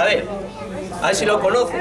A ver, a ver si lo conoce.